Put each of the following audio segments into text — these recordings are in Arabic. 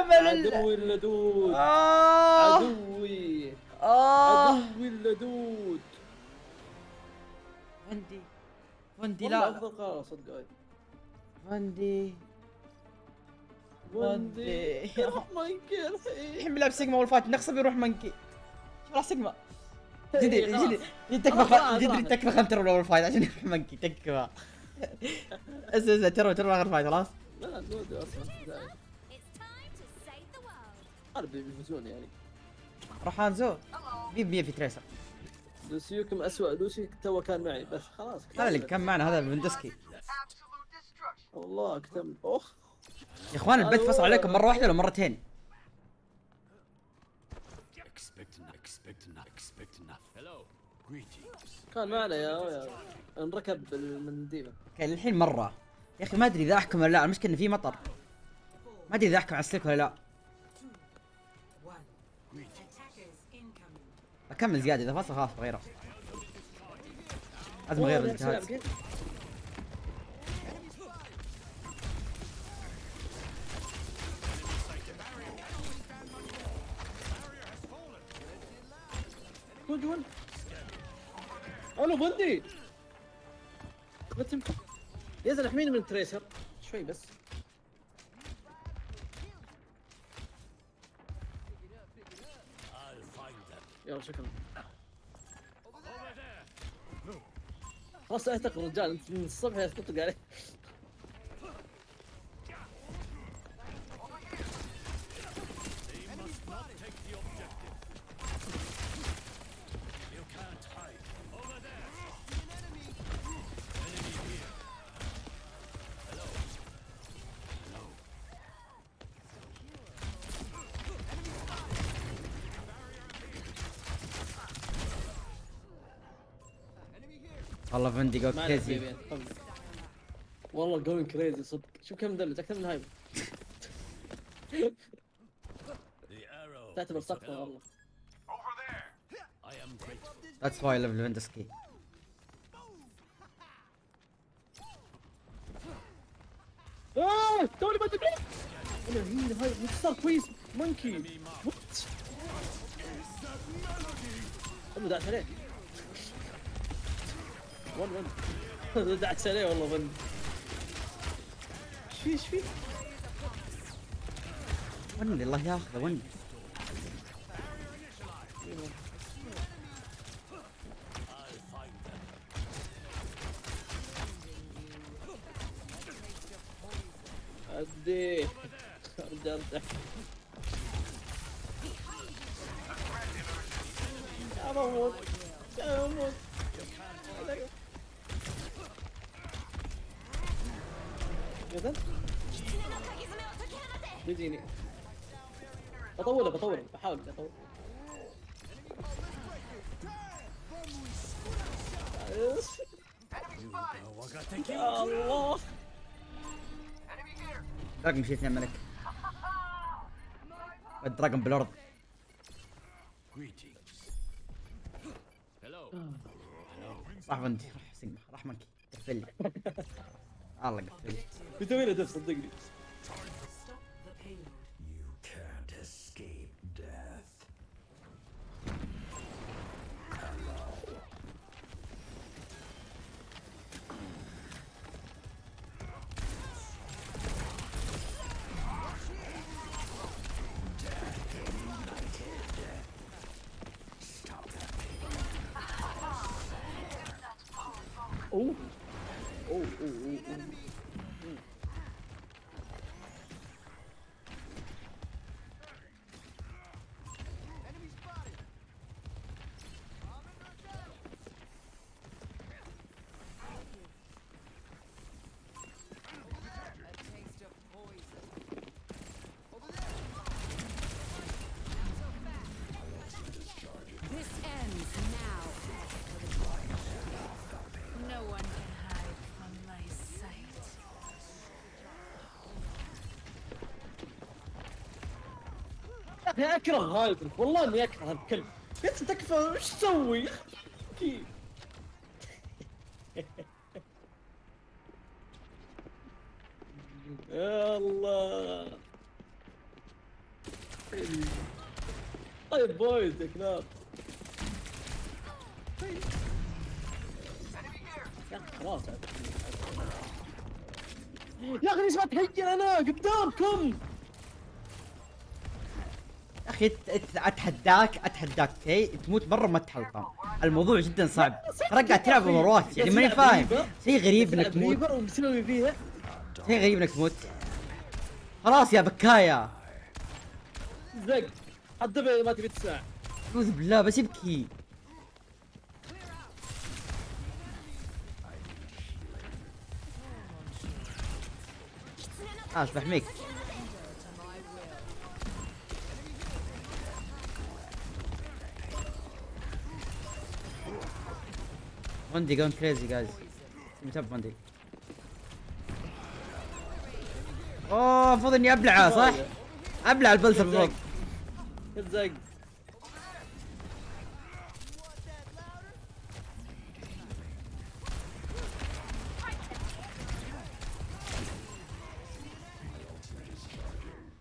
ال- عدوي اللدود. آه. عدوي. آه. عدوي اللدود. فندي. فندي لا. أفضل قرار صدق فندي. وندي وندي. روح مايكل الحين بيلعب سيجما والفايت نخسر بيروح منكي شوف راح سيجما. جدي إيه،. جدي جدي تكفى جدي. تكفى خنتر ولا أول فايت عشان يروح منكي تكفى. اسمع اسمع ترى ترى آخر فايت خلاص. لا دودي أصلا أنا بيفوزون يعني. هانزو مين مين في تريسر. لوسيوكم اسوء لوسي تو كان معي بس خلاص هذا اللي كان معنا؟ هذا فندسكي والله اكتم اخ يا إخوان البث فصل عليكم مرة واحدة ولا مرتين. كان معنا يا يا انركب من ديما. كان الحين مرة. يا أخي ما أدري إذا أحكم ولا لا. المشكلة انه في مطر. ما أدري إذا أحكم على السلك ولا لا. أكمل زيادة إذا فصل خلاص بغيره. لازم أغير الجهاز. جول ألو بندي. يزن احميني من التريسر. شوي بس. شكرا خلاص اعتق رجال انت من الصبح تطق عليه والله فندي جو ما كريزي نحسب يعني. والله جوين كريزي صدق. شوف كم مدلج أكثر من هايب The arrow. تعتبر سقطه. والله. I grateful. ذاتس واي ليفل فندسكي آه توني بدي أنا هنا هاي وش صار كويس مونكي وات أنا دعت عليه ون ون دعت عليه والله ون إيش فيه إيش فيه؟ وني الله ياخذه وني I'll find them. ادي ارجع ارجع يا موت يا موت ذا بيجيني. بطوله بطوله بحاول بطول يا الله. دراجون مشيت يا ملك. الدراجون بالأرض. راح فندي راح سيجما راح منكي قفل لي الله قفل لي بيسوي له دف اوه اوه اوه أخي اكره هايبر والله اني اكره الكلب أخي تكفى وش تسوي؟ يا الله. طيب boys يا كلاب. يا أخي خلاص. يا أخي ليش ما تهجر أنا؟ قدامكم. أخي أتحداك أتحداك أوكي تموت مره ما تحلطم. الموضوع جدا صعب. ترى قاعد تلعب over يعني ماني فاهم. شيء غريب إنك تموت. شيء غريب إنك تموت. خلاص يا بكايا. زق. حدبه ما تبي تسمع. أعوذ بالله بس يبكي. آه بحميك موندي جون كريزي جايز متاب موندي اوه المفروض إني ابلعه صح؟ أبلع البلسر المفروض زق.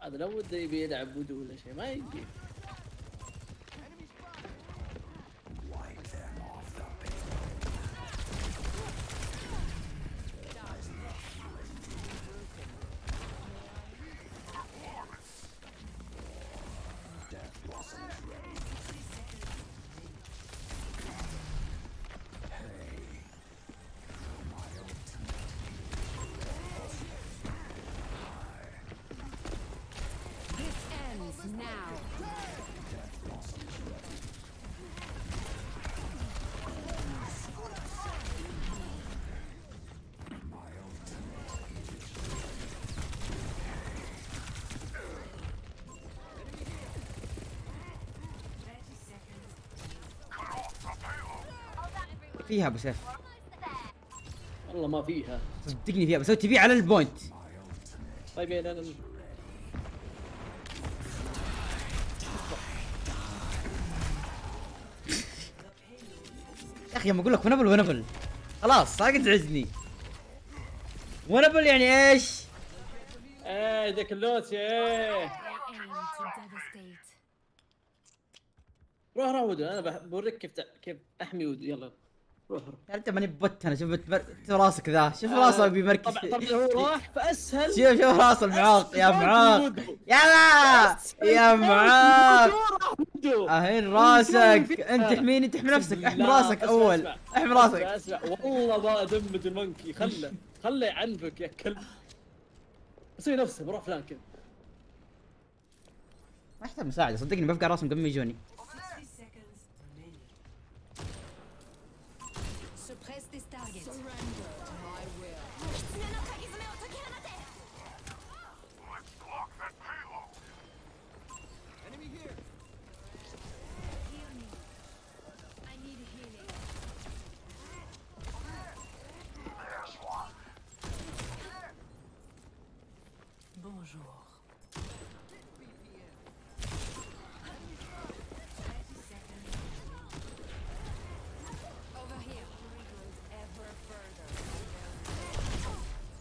هذا لو وده يبي يلعب ودو ولا شيء ما يبي Yeah. فيها أبو سيف. والله ما فيها. صدقني فيها بس تبي على ال point. طيب أنا يا أخي يوم أقول لك ونبل ونبل. خلاص لا تزعجني ونبل يعني إيش؟ إيه ذاك اللوت إيه. روح روح ودو أنا بوريك كيف كيف أحمي ودو يلا. أنت ماني بوت أنا شوف راسك ذا شوف راسه بيمركز طبعا طبعا هو راح فأسهل. شوف شوف راس المعاق يا معاق. يلا أسهل يا معاق. أهين راسك. أنت حميني تحمي نفسك احمي لا، راسك أول. احمي راسك. أسمع. والله ما أدمج المنكي خله خله يعنفك يا كلب. أسوي نفسه بروح فلان كذا. ما يحتاج مساعدة صدقني بفقع راسهم قبل ما يجوني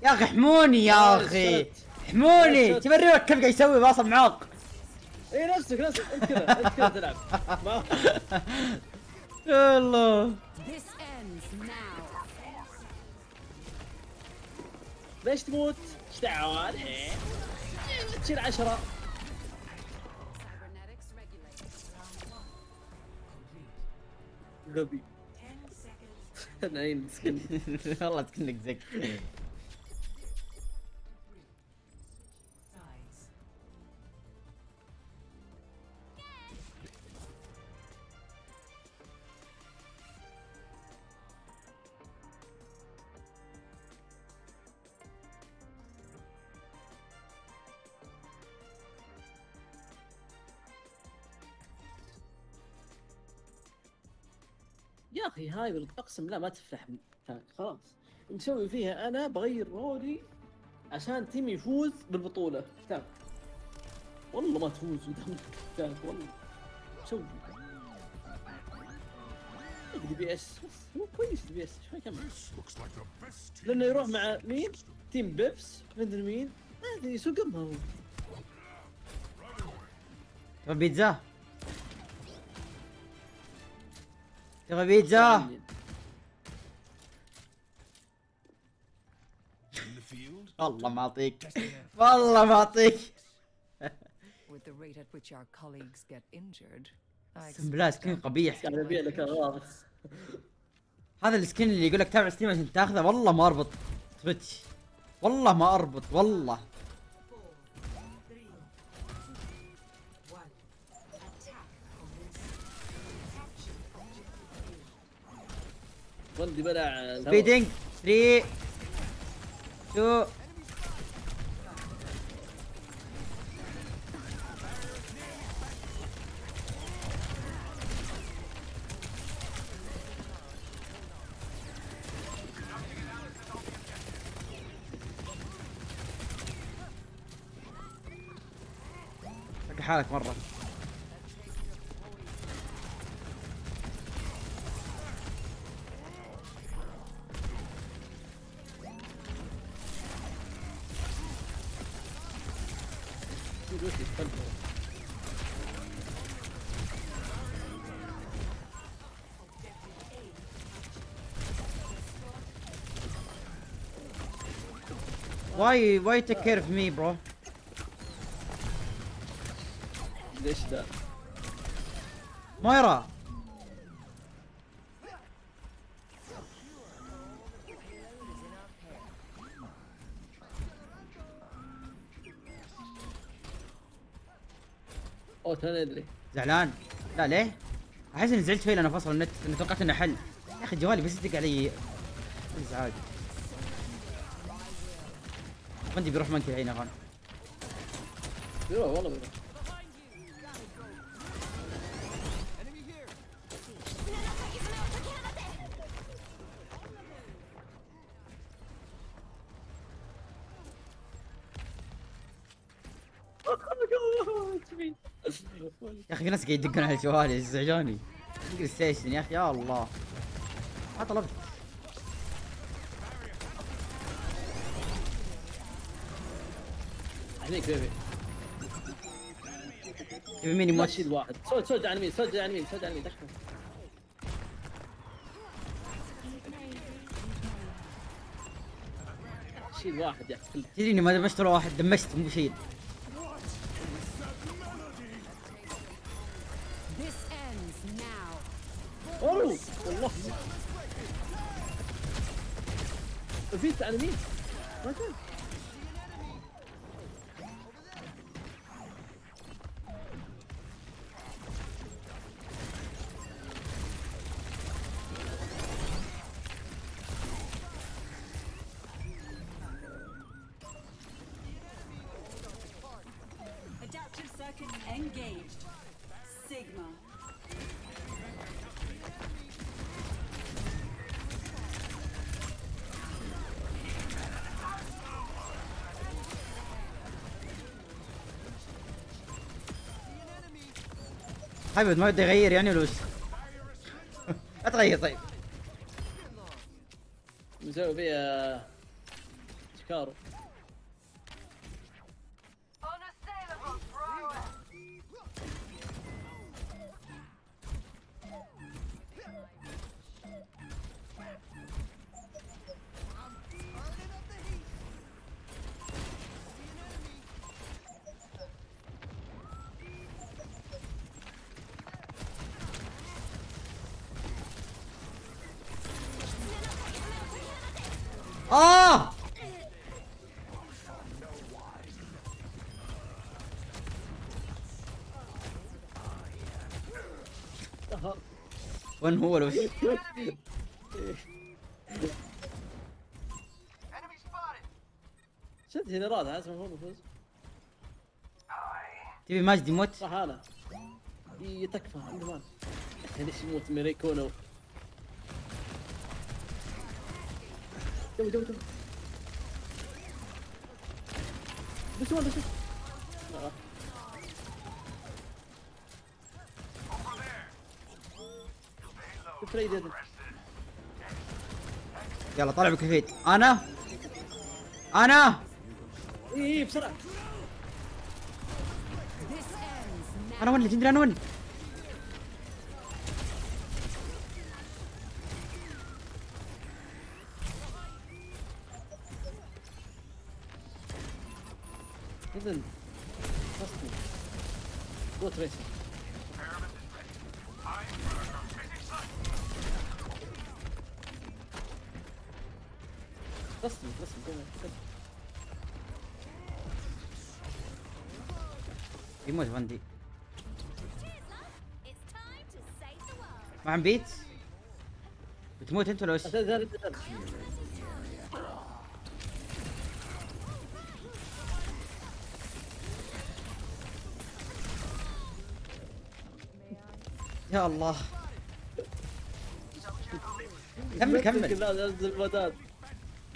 يا أخي حموني يا أخي. حموني اوريك كيف قاعد يسوي؟ باص معاق. إي نفسك نفسك. أنت كذا أنت كذا تلعب. يا الله. ليش تموت؟ إيش دعوة؟ تصير عشرة. غبي. نعيم مسكين. والله كأنك زق أخي هاي اقسم بالله ما تفلح خلاص. مسوي فيها أنا بغير رولي عشان تيمي يفوز بالبطولة. تاك والله ما تفوز قدام. تاك والله. مسوي دي بي إس؟ هو كويس دي بي إس. شوي كمل. لأنه يروح مع مين؟ تيم بيبس. مدري مين. ما أدري يسوق امها هو بيتزا. تبغى بيتزا? والله ما أعطيك. والله ما أعطيك. With the rate at which our colleagues get injured, I اقسم بالله سكين قبيح. قاعد ابيع لك اغراض هذا السكين اللي يقول لك تابع ستيم عشان تاخذه والله ما أربط. تويتش والله ما أربط والله. بلع الهواء. سبيدنج 3 2 حق حالك مرة. why why take care of me bro ليش ذا؟ Moira. اوه ترى ادري زعلان. لا ليه؟ أحس إني زعلت فيه لأنه فصل النت اني توقعت إنه حل. يا أخي جوالي بس يدق علي. إزعاج. عندي بيروح منكي الحين يا أخوان. بيروح والله بيروح يا أخي في ناس قاعد يدقون على جوالي يزعجوني ستيشن يا أخي يا الله. ما طلبت. هنيك بيبي. تبي مين ما تشيل واحد. سود سود على اليمين سود على اليمين سود على اليمين دخل. شيل واحد يا أخي. تدري إني ما دمجت ولا واحد دمجت مو شيء engaged. Sigma. حبيب ما بدي أغير يعني ولا وش؟ اتغير طيب مسوي فيها شكارو وين هو لو شد جنرال حاسس المفروض. نفوز تبي ماجد يموت؟ صح إي، تكفى عنده مان ليش يموت؟ ميريكونو جو جو جو بس وين بس يلا طلع بكفيت أنا؟ أنا؟ إي إي بسرعة. أنا ون ليجندري أنا ون إذن رسمي جو يموت فاندي. ما عم بيت بتموت انت ولا وش؟ يا الله كمل كمل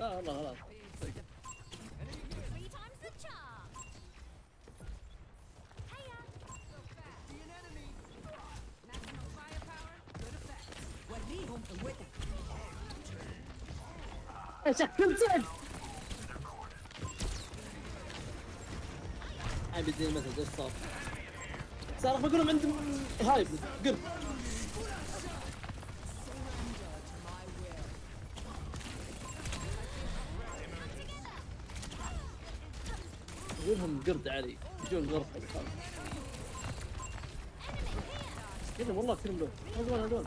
لا والله خلاص. Three times the charm. عم بيديني مسج إيش صار؟ صار بقول لهم عندهم هايب قرب قرد علي. يجون غرفة كذا والله كلهم دول هذول هذول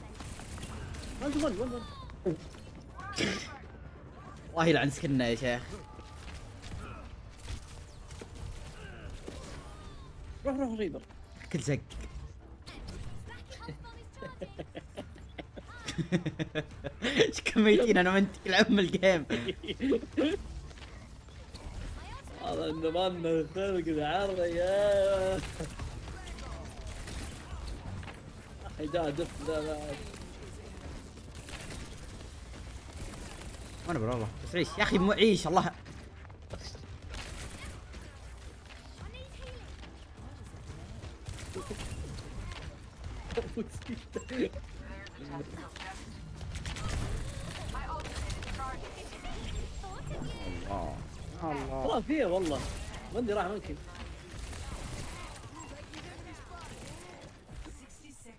هذول هذول هذول الله يلعن سكننا يا شيخ. روح روح ريبر. كل زق إيش كميتين أنا وانت كل عم الجيم. إنه ما لنا خلق العرض يا. أخي دا دف لا لا والله بس عيش. يا أخي مو عيش الله. الله. الله. والله فيها والله. مندي راح منكي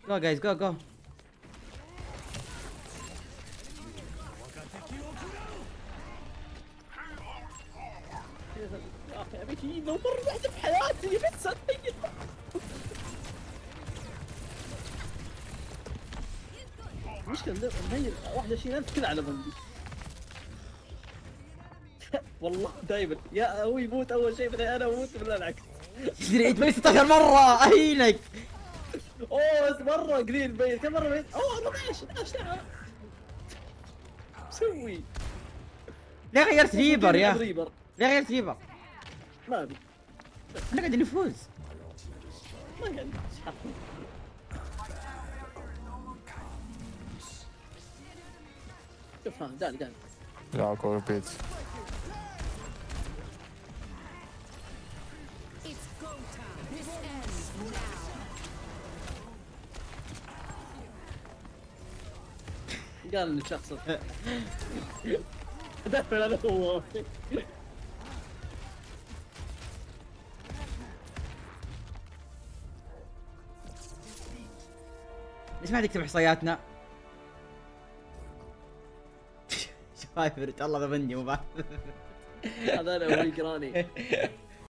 جو جايز جو جو يا أخي أبيك لو مرة واحدة في حياتي بس اتخيل مشكلة مهير 21000 كذا على بندي والله دايما. يا هو يموت أول شيء بعدين أنا أموت ولا العكس. تدري انت بس 16 مرة. أهينك. أوه بس مرة قليل بين كم مرة بين أوه 14 11 إيش مسوي؟ ليه غيرت Reaper يا Reaper. ليه غيرت Reaper ما ابي أنا قاعد نفوز. ما قاعد شوف ها داني داني Ja, går upp قال اني شخص دافع أنا هو. ليش ما تكتب إحصائياتنا؟ شايف الله ذا بندي مو هذا أنا أبوي قراني